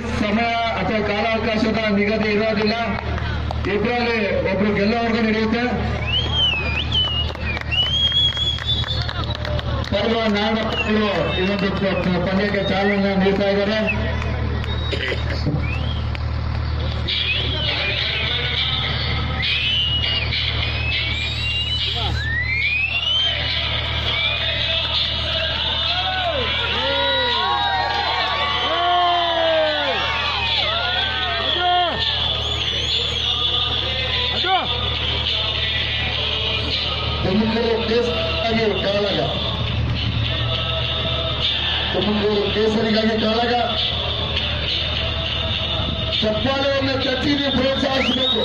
ಸಮಯ ಅಥವಾ ಕಾಲಾವಕಾಶದ ನಿಗದಿ ಇರೋದಿಲ್ಲ. ಇಬ್ಬರಲ್ಲಿ ಒಬ್ರು ಗೆಲ್ಲೋವರೆಗೂ ನಡೆಯುತ್ತೆ. ಸರ್ವ ನಾಡಪ್ಪರು ಇದೊಂದು ಪಂದ್ಯಕ್ಕೆ ಚಾಲನೆ ನೀಡ್ತಾ ಇದ್ದಾರೆ. ತುಮಕೂರು ಕೇಸರಿಗಾಗಿ ಕಾಳಗ ತುಮಕೂರು ಕೇಸರಿಗಾಗಿ ಕಾಳಗ ಚಪ್ಪಾಳೆಯನ್ನು ತಟ್ಟಿ ನೀವು ಪ್ರೋತ್ಸಾಹಿಸಬೇಕು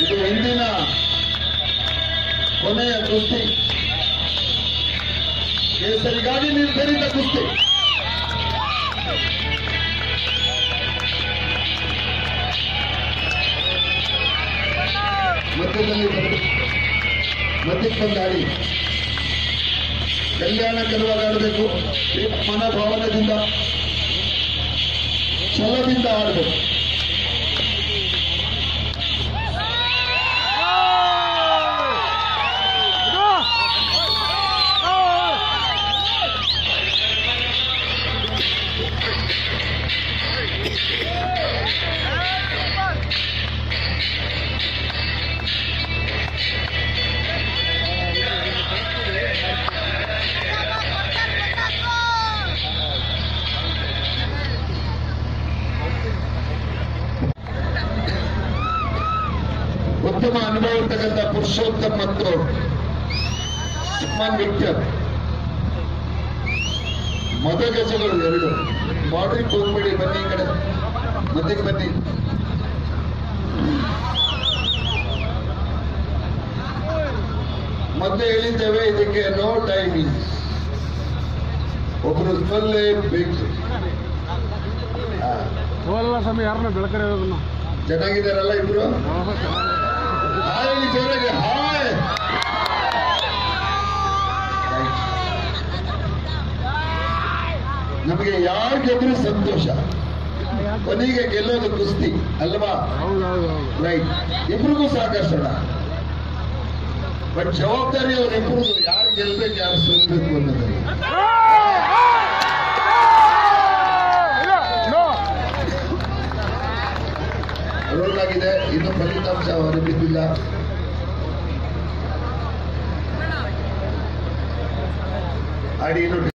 ಇದು ಇಂದಿನ ಕೊನೆಯ ಕುಸ್ತಿ ಕೇಸರಿಗಾಗಿ ನಿರ್ಧರಿತ ಕುಸ್ತಿ ಮಧ್ಯಕ್ಕೆ ಬಂದು ಆಡಿ ಕಲ್ಯಾಣಕರವಾಗಿ ಆಡಬೇಕು ಮನೋಭಾವನದಿಂದ ಛಲದಿಂದ ಆಡಬೇಕು ಉತ್ತಮ ಅನುಭವ ಇರ್ತಕ್ಕಂಥ ಪುರುಷೋತ್ತಮ್ ಮತ್ತು ಸುಮನ್ ವಿಕ್ಟರ್ ಮದಗಜಗಳು ಎರಡು. ಮಾಡ್ರಿಕ್ ಹೋಗ್ಬೇಡಿ ಬನ್ನಿ ಕಡೆ. ಮಧ್ಯಕ್ಕೆ ಬನ್ನಿ. ಮತ್ತೆ ಹೇಳಿದ್ದೇವೆ ಇದಕ್ಕೆ ನೋ ಟೈಮಿಂಗ್ ಒಬ್ರು ಬೇಕು ಸಮಯ ಯಾರನ್ನ ಬೆಳಕರೆ ಚೆನ್ನಾಗಿದ್ದಾರಲ್ಲ ಇಬ್ರು? ಹಾಯ್ ಜೋರಾಗಿ ಹಾಯ್ ನಮಗೆ ಯಾರು ಗೆದ್ರು ಸಂತೋಷ. ಕೊನೆಗೆ ಗೆಲ್ಲೋದು ಕುಸ್ತಿ ಅಲ್ವಾ? ರೈಟ್ ಇಬ್ರಿಗೂ ಸಾಕಷ್ಟಣ ಬಟ್ ಜವಾಬ್ದಾರಿ ಅವ್ರಿಬ್ರಿಗೂ ಯಾರು ಗೆಲ್ಬೇಕು ಯಾರು ಸೋಲ್ಬೇಕು ಅನ್ನೋದು ಆಗಿದೆ ಇನ್ನು ಫಲಿತಾಂಶ ಹೊರಬಿದ್ದಿಲ್ಲ ಇನ್ನು